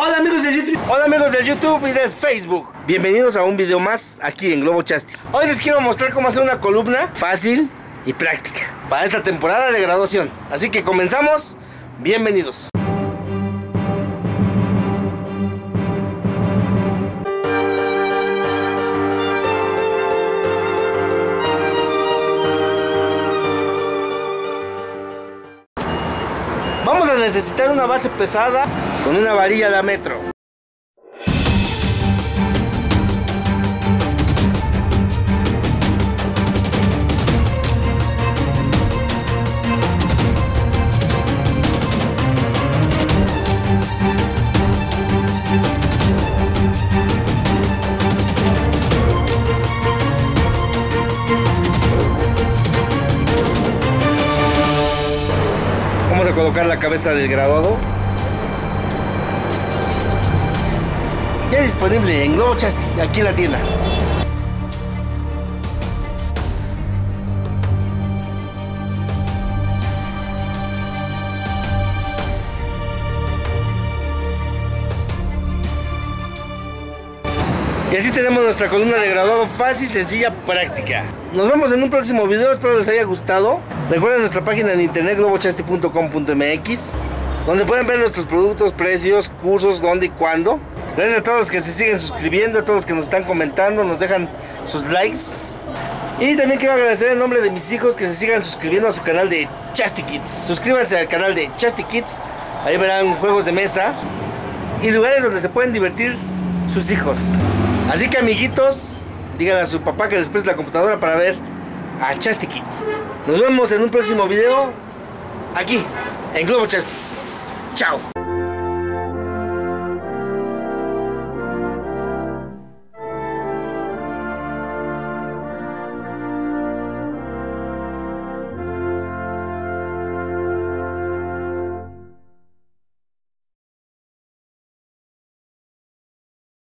Hola amigos del YouTube, amigos del YouTube y de Facebook. Bienvenidos a un video más aquí en Globo Chasti. Hoy les quiero mostrar cómo hacer una columna fácil y práctica para esta temporada de graduación. Así que comenzamos. Bienvenidos. Necesitar una base pesada con una varilla de metro. Colocar la cabeza del graduado. Ya disponible en Globo Chasti, aquí en la tienda. Y así tenemos nuestra columna de graduado fácil, sencilla, práctica. Nos vemos en un próximo video, espero les haya gustado. Recuerden nuestra página en internet globochasti.com.mx donde pueden ver nuestros productos, precios, cursos, dónde y cuándo. Gracias a todos los que se siguen suscribiendo, a todos los que nos están comentando, nos dejan sus likes. Y también quiero agradecer en nombre de mis hijos que se sigan suscribiendo a su canal de Chasti Kids. Suscríbanse al canal de Chasti Kids, ahí verán juegos de mesa y lugares donde se pueden divertir sus hijos. Así que amiguitos, díganle a su papá que después la computadora para ver a Chasti Kids. Nos vemos en un próximo video aquí en Globo Chasti. Chao.